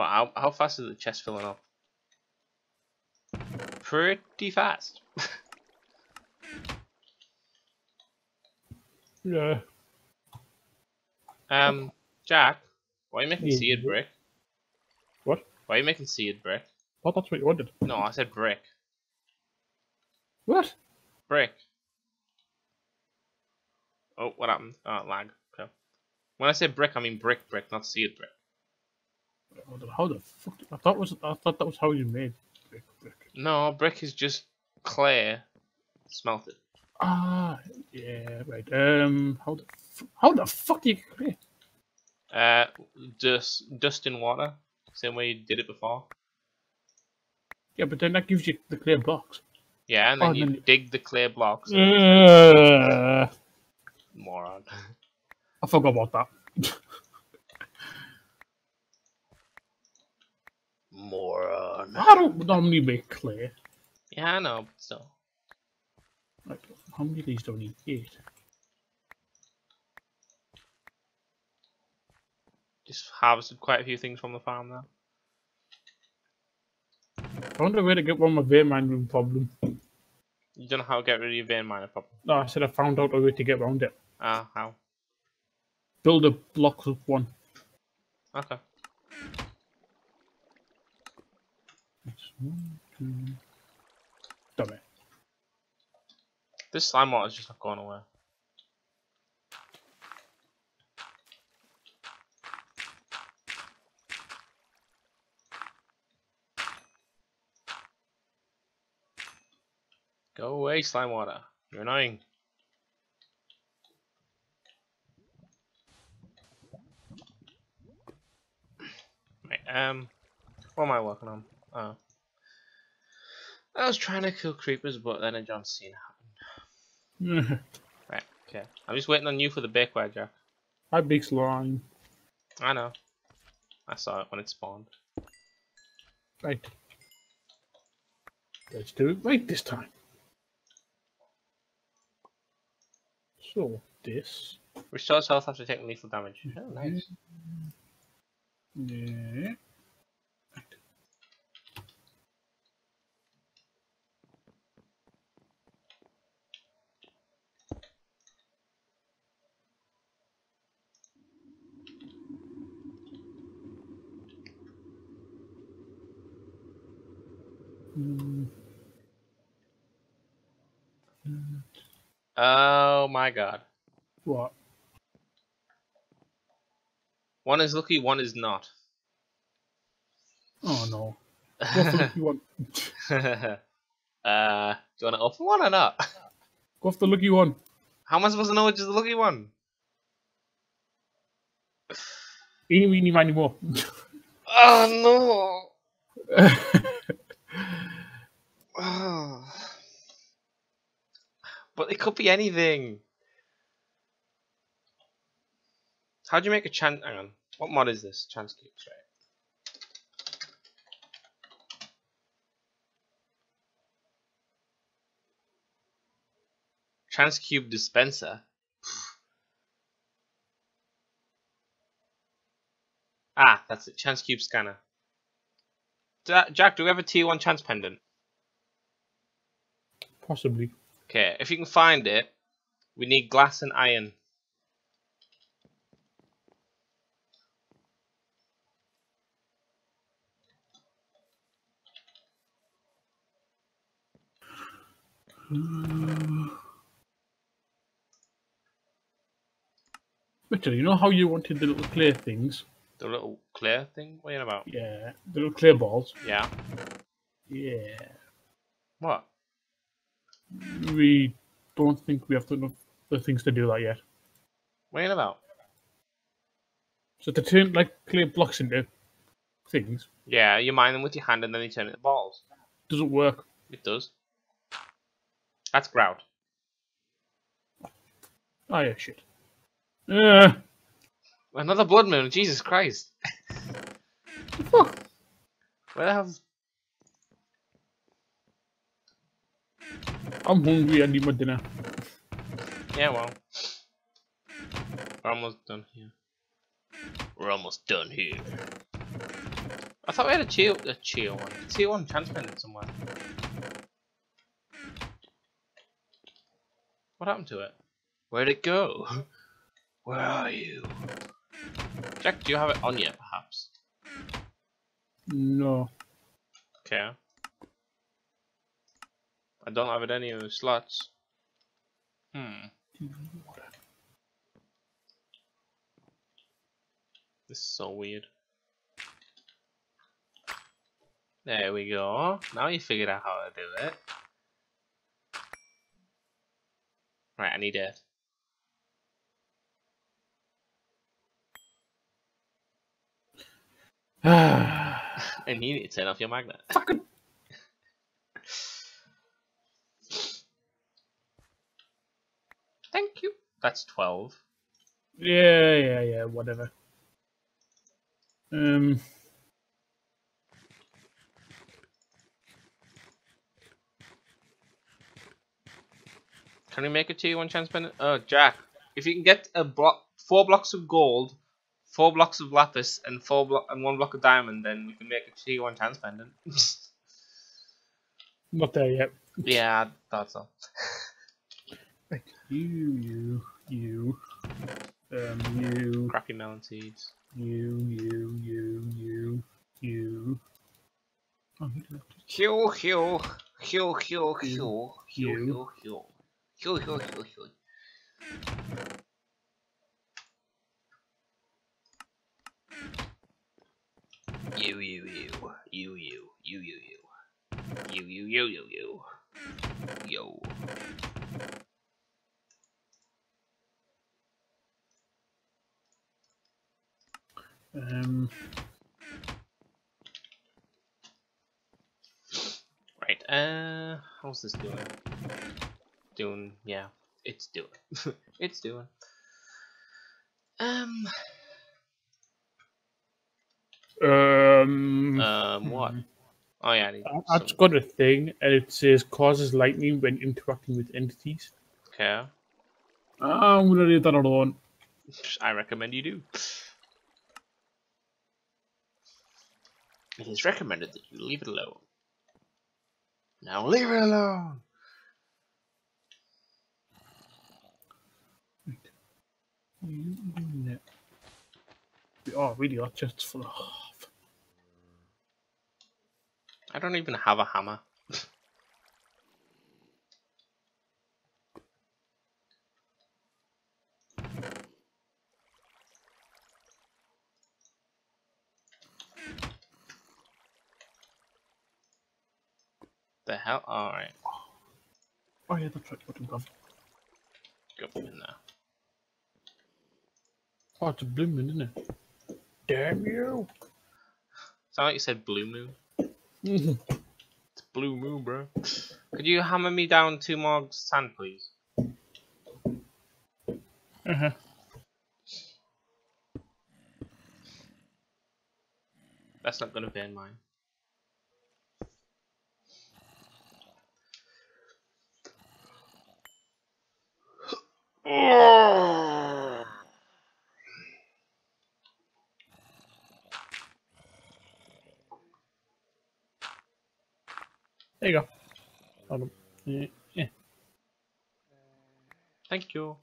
Well, how, how fast is the chest filling up? Pretty fast. Yeah. Um, Jack, why are you making Yeah. seared brick? What? Why are you making seared brick? Oh, that's what you wanted. No, I said brick. What? Brick. Oh, what happened? Oh, lag. Okay. When I say brick, I mean brick brick, not seared brick. How the fuck? I thought was I thought that was how you made brick. brick. No, brick is just clay smelted. Ah, yeah, right. Um, how the how the fuck do you create? Uh, dust, dust in water. Same way you did it before. Yeah, but then that gives you the clear blocks. Yeah, and then Oh, you then- dig the clay blocks. Uh, Moron. I forgot about that. Moron. I don't normally make clay. Yeah, I know, but still. Like, how many of these do I need? Eight. Just harvested quite a few things from the farm now. I wonder where to get one of my vein mining problem. You don't know how to get rid of your vein miner problem. No, I said I found out a way to get around it. Ah, how? Build a block of one. Okay. It's Damn it. This slime water is just not going away. Go away, slime water. You're annoying. Right, um, what am I working on? Oh. I was trying to kill creepers, but then a John Cena happened. Right, okay. I'm just waiting on you for the bakeware, Jack. Hi, big slime. I know. I saw it when it spawned. Right. Let's do it right this time. So, this. Restores health after taking lethal damage. Oh, nice. Yeah. Oh my god. what? One is lucky, one is not. Oh no. Go for the lucky one. uh, do you want to open one or not? Go for the lucky one. How am I supposed to know which is the lucky one? Eeny, meeny, miny, more. Oh no! Oh. But it could be anything. How do you make a chance? Hang on. What mod is this? Chance cubes, right? Chance cube dispenser. ah, that's it. Chance cube scanner. Jack, do we have a T1 chance pendant? Possibly. Okay, if you can find it, we need glass and iron. Richard, you know how you wanted the little clear things? The little clear thing? What are you about? Yeah. The little clear balls? Yeah. Yeah. What? We don't think we have enough the things to do that yet. What about? So to turn like clear blocks into things Yeah, you mine them with your hand and then you turn it into balls. doesn't work. It does. That's grout. Oh yeah, shit. Uh, Another blood moon, Jesus Christ. fuck. Where the hell? I'm hungry. I need my dinner. Yeah, well. We're almost done here. We're almost done here. I thought we had a chill, a chill one, a tier one chance pendant somewhere. What happened to it? Where'd it go? Where are you? Jack, do you have it on yet, perhaps? No. Okay. I don't have it any of the slots. Hmm. This is so weird. There we go. Now you figured out how to do it. Right, I need it. and you need to turn off your magnet. Fucking. Thank you. That's 12. Yeah, yeah, yeah, whatever. Um. Can we make a tier 1 chance pendant? Oh, Jack. If you can get a block, four blocks of gold, four blocks of lapis, and four blo and one block of diamond, then we can make a tier 1 chance pendant. Not there yet. yeah, I thought so. Right. You, you, you. Um, you, Crappy melon seeds. you, you, you, you, you. Oh, you left it. Heal, heal, heal, heal, heal, heal, You. heal, heal, heal, heal, heal, heal. You, you, you, you, you, you, you, you, you, you, you, you, you, yo. Um, Right, uh, how's this doing? Doing, yeah, it's doing. it's doing. Um, um, um, what? Oh yeah, I need I- I've some- got a thing, and it says causes lightning when interacting with entities. okay. I'm gonna leave that alone. I recommend you do. It is recommended that you leave it alone. Now leave it alone. Net. Oh, really? Our chest's full of. I don't even have a hammer. The hell? Alright, Oh yeah, that's right. button have gone? go in there. Oh, it's a blooming, isn't it? Damn you! Sound like you said blue moon. Mhm. It's blue moon, bro. Could you hammer me down two more sand, please? uh-huh. That's not gonna burn mine. There you go. Hold on. Yeah, yeah. Thank you.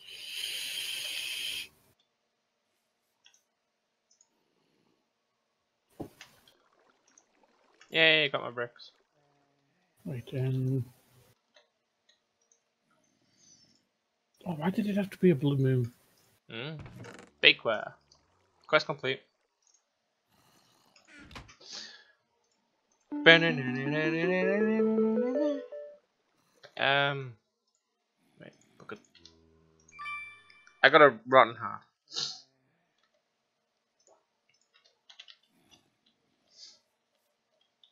Yay, got my bricks. Right, um... Oh, why did it have to be a blue moon? Mm. Bakeware. Quest complete. Um. Wait, look at. I got a rotten heart.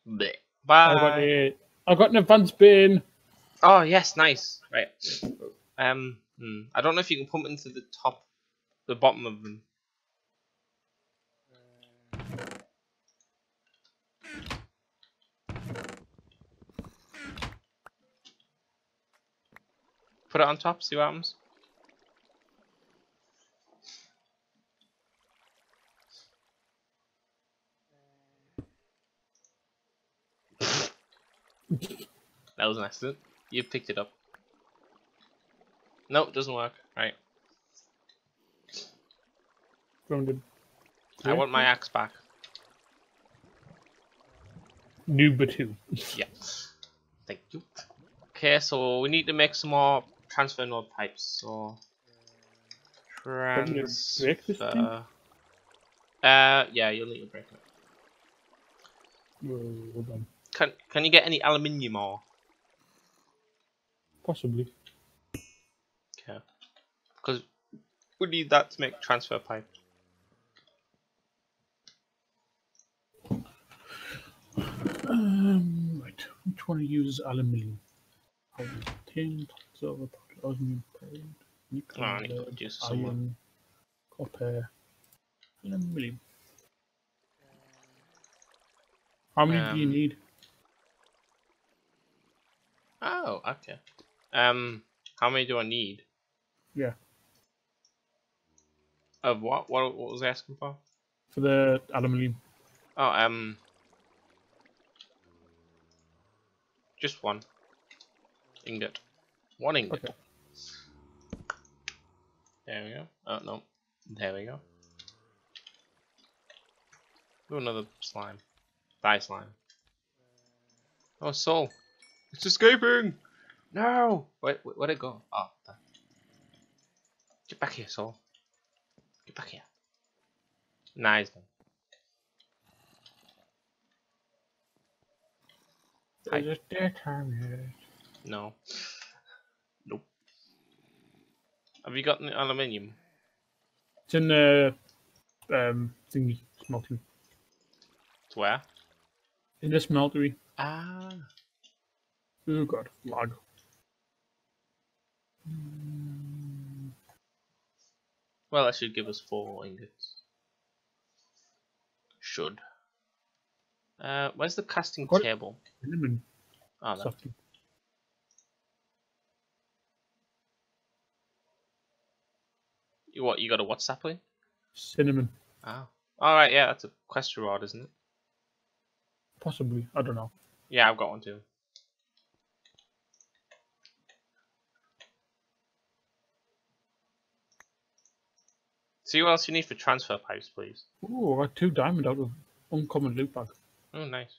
Bleh. I got it. I got an advanced bin. Oh yes, nice. Right. Um. Hmm, I don't know if you can them into the top, the bottom of them. Put it on top. See what happens. that was an accident. You picked it up. Nope, doesn't work. Right. Grounded. I want my axe back. Nooba 2. Yeah. Thank you. Okay, so we need to make some more transfer node pipes. So Don't break this thing? transfer. Uh, yeah, you'll need to break it. Hold on. Can Can you get any aluminium ore? Possibly. Because we need that to make transfer pipe. Um, right. Which one uses aluminium? Aluminium, tin, silver, paint, nickel, Oh, to lead, produce someone. iron, copper, aluminium. How many do you Um, need? Oh, okay. Um, how many do I need? Yeah. Of what? What, what was I asking for? For the aluminium. Oh, um, just one ingot. One ingot. Okay. There we go. Oh no, there we go. Do another slime. Die slime. Oh, soul! It's escaping! No! Wait, wait where'd it go? Oh, there. Get back here, soul. Get back here. Nice one. Hi. Is it daytime yet? No. Nope. Have you got any aluminium? It's in the um thingy smeltery. To where? In the smeltery. Ah. Oh god, lag. Mm, Well, that should give us four ingots. Should. Uh, where's the casting table? Cinnamon Oh, something. You what? You got a WhatsApp link? Cinnamon. Oh. Alright, yeah, that's a quest reward, isn't it? Possibly. I don't know. Yeah, I've got one too. See what else you need for transfer pipes, please. Ooh, I got two diamond out of uncommon loot bag. Oh, nice.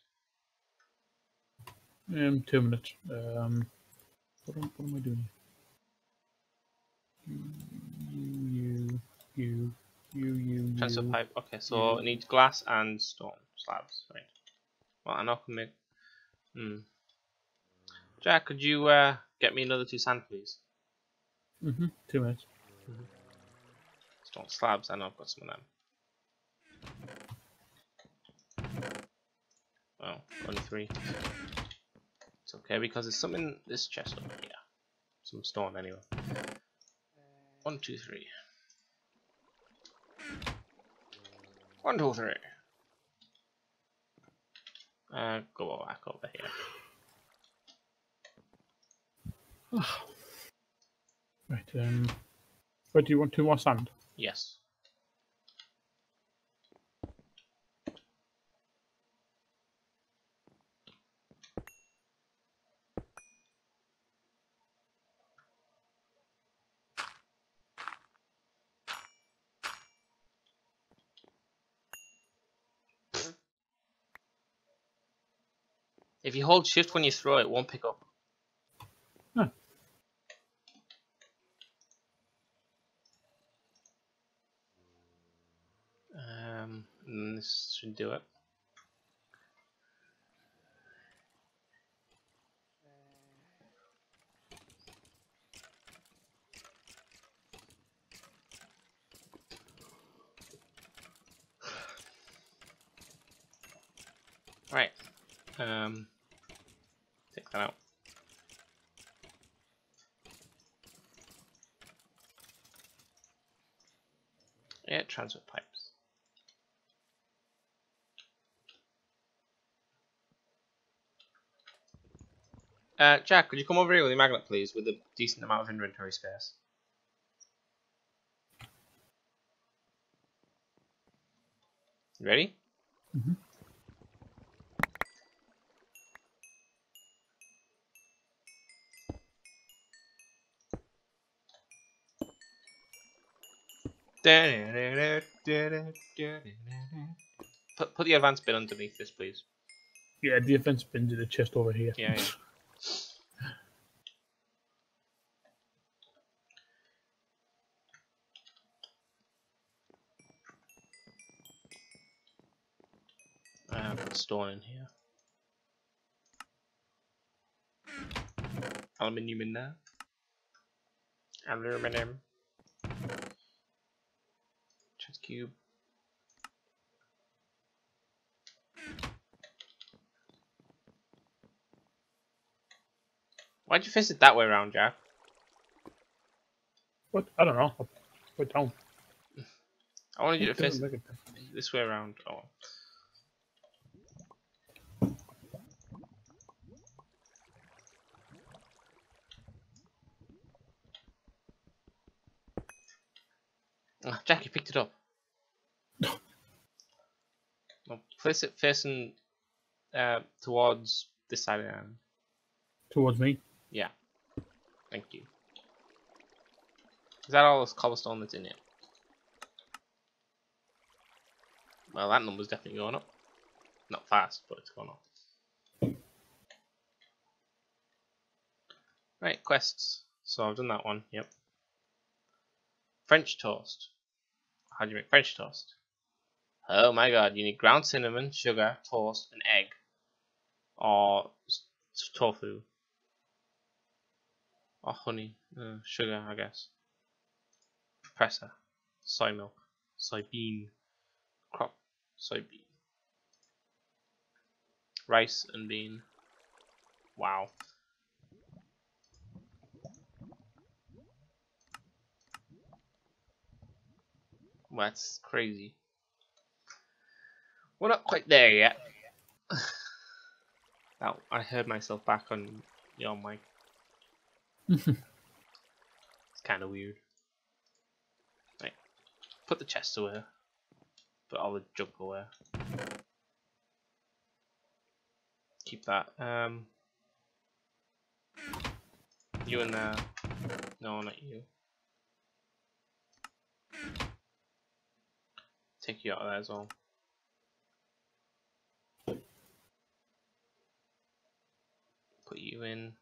Um, two minutes. Um, what am, what am I doing? You, you, you, you, you, Transfer you. pipe. Okay, so it needs glass and stone slabs, right? Well, and I can make. Hmm. Jack, could you uh, get me another two sand, please? Mm-hmm. Two minutes. Stone slabs. Know I've got some of them. Oh, only three. It's okay because there's some in this chest over here. Some stone anyway. One, two, three. One, two, three. Uh, go back over here. Right. Um, but do you want two more sand? Yes. If you hold shift when you throw it, it won't pick up. This should do it. Uh, Jack, could you come over here with your magnet, please, with a decent amount of inventory space? You ready? Mm -hmm. Put, put the advance bin underneath this, please. Yeah, the advance bin's in the chest over here. yeah. yeah. I have stone in here. Aluminium in there. Aluminum. Chest cube. Why'd you face it that way around, Jack? What? I don't know. Put down. I wanted you to face it this way around. Oh. Ah, Jack, you picked it up. Place it facing uh, towards this side of the island. towards me. Yeah. Thank you. Is that all this cobblestone that's in it? Well, that number's definitely going up. Not fast, but it's going up. Right, quests. So I've done that one, yep. French toast. How do you make French toast? Oh my god, you need ground cinnamon, sugar, toast, and egg. Or tofu. Or honey, uh, sugar, I guess. Presser, soy milk, soybean, crop, soybean. Rice and bean. Wow. That's crazy. We're not quite there yet. That I heard myself back on your mic. It's kind of weird. Right, put the chest away. Put all the junk away. Keep that. Um, you in there? No, not you. Take you out of there as well. Put you in.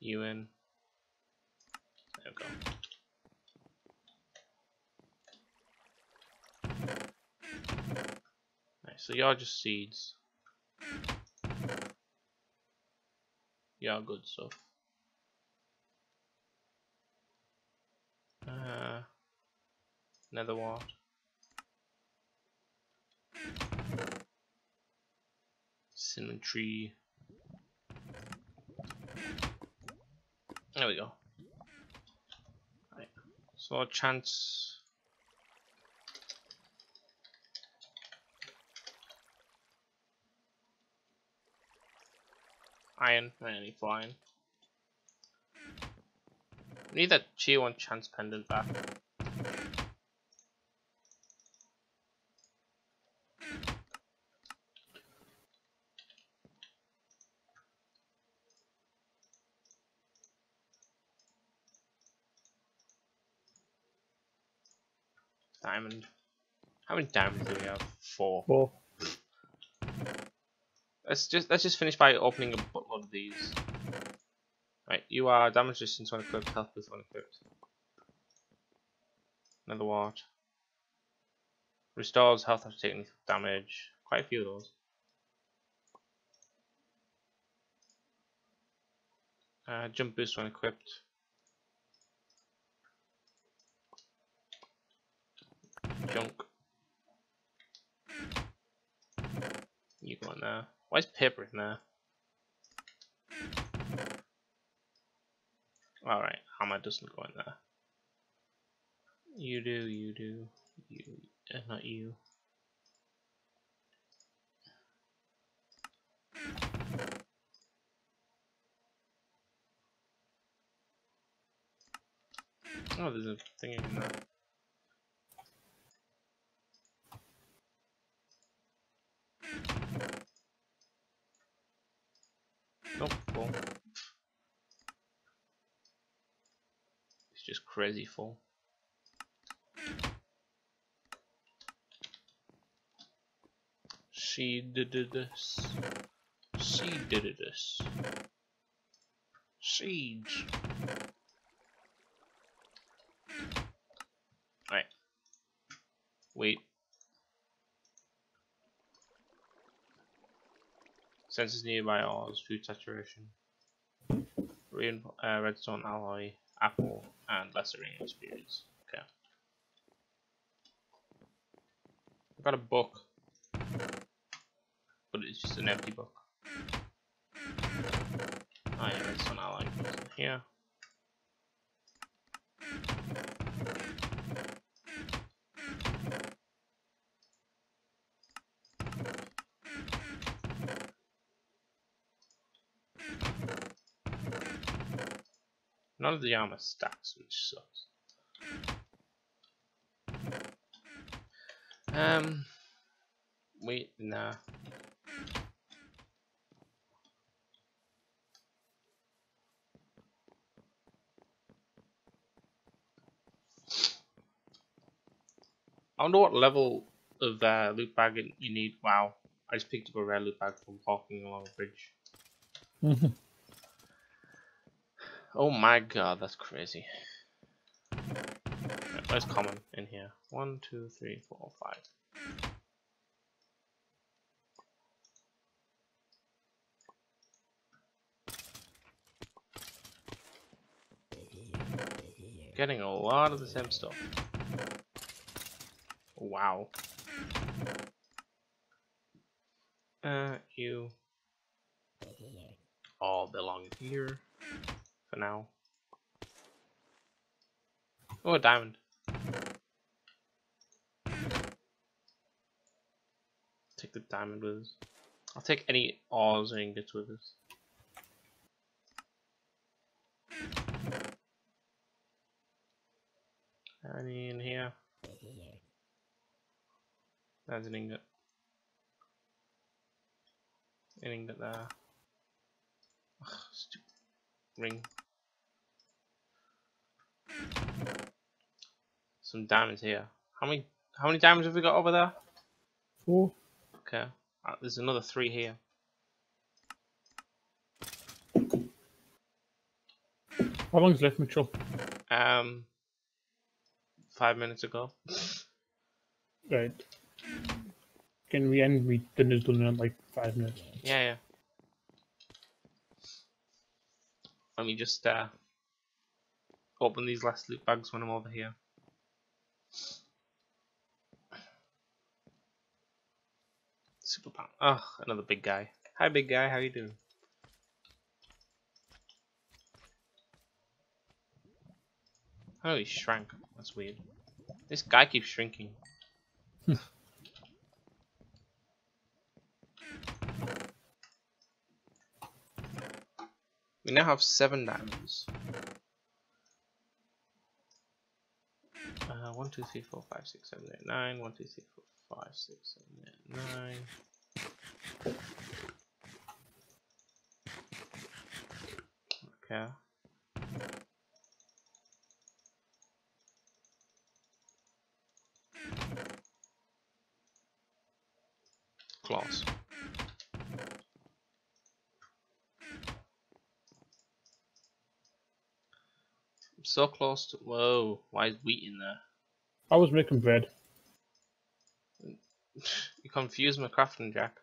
You in. Go. So y'all just seeds. You're good stuff. Uh, nether wart. Cinnamon. There we go. Right. So chance. Iron, I need flying. We need that tier one chance pendant back. Diamond. How many diamonds do we have? Four. Four. Let's just let's just finish by opening a buttload of these. Right, you are damage resistance when equipped, health boost when equipped. Another wart. Restores health after taking damage. Quite a few of those. Uh, jump boost when equipped. Junk. You go in there. Why is paper in there? Alright, hammer doesn't go in there. You do, you do, you, uh, not you. Oh, there's a thing in there. Nope, cool. just crazy full. She did this. She did this. Siege. Alright. Wait. Senses nearby ores, food saturation. Rein uh, redstone alloy, apple, and lesser experience. Okay. I've got a book. But it's just an empty book. Oh yeah, redstone alloy here. None of the armor stacks, which sucks. Um, wait, nah. I wonder what level of uh, loot bag you need. Wow, I just picked up a rare loot bag from walking along a bridge. Oh my god, that's crazy. Right, common in here? One, two, three, four, five. Getting a lot of the same stuff. Wow. Uh, you all belong here for now. Oh, diamond. Take the diamond with us. I'll take any ores and ingots with us. Any in here? There's an ingot. An ingot there. Ugh, stupid ring. Some diamonds here. How many how many diamonds have we got over there? Four. Okay. Uh, there's another three here. How long's left, Mitchell? Um, five minutes ago. Right. Can we end? We dinner's done in like five minutes. Yeah, yeah. Let me just uh, open these last loot bags when I'm over here. Super pound. Oh, another big guy. Hi, big guy. How you doing? Oh, he shrank. That's weird. This guy keeps shrinking. We now have seven diamonds. Uh, one, two, three, four, five, six, seven, eight, nine. One, two, three, four, five, six, seven, eight, nine. Okay. Claws. So close to. Whoa, why is wheat in there? I was making bread. you confused my crafting, Jack.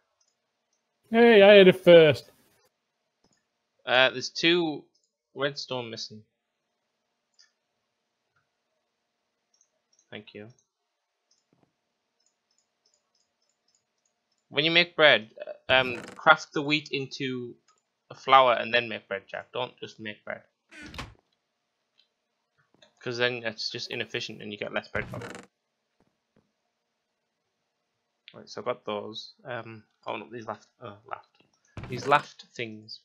Hey, I had it first. Uh, there's two redstone missing. Thank you. When you make bread, um, craft the wheat into a flour and then make bread, Jack. Don't just make bread because then it's just inefficient and you get less bread from it. Right, so I've got those. Um, oh no, these left, uh, left, these left things.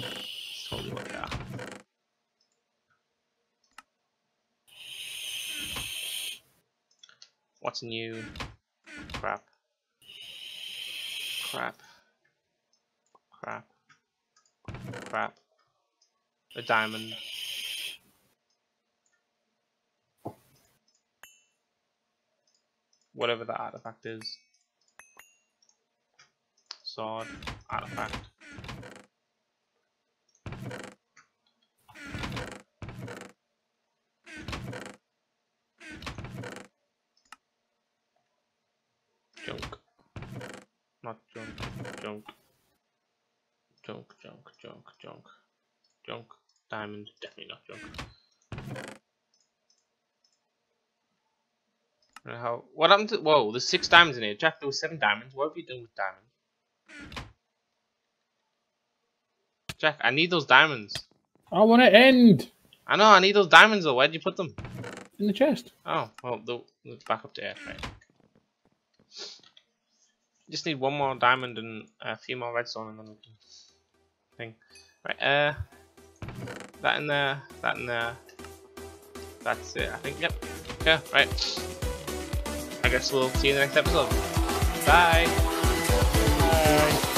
That's totally what they are. What's new? Crap. Crap. Crap. Crap. A diamond. Whatever the artifact is. Sword, artifact. Junk. Not junk, junk. Junk, junk, junk, junk. Junk. Diamond, definitely not junk. How? What happened to? Whoa, there's six diamonds in here. Jack, there was seven diamonds. What have you done with diamonds? Jack, I need those diamonds. I want to end. I know, I need those diamonds though. Where'd you put them? In the chest. Oh, well, they'll, back up to Earth, right? Just need one more diamond and a few more redstone and then we can thing. Right, uh, that in there, that in there. That's it, I think. Yep. Okay, right. I guess we'll see you in the next episode. Bye. Bye.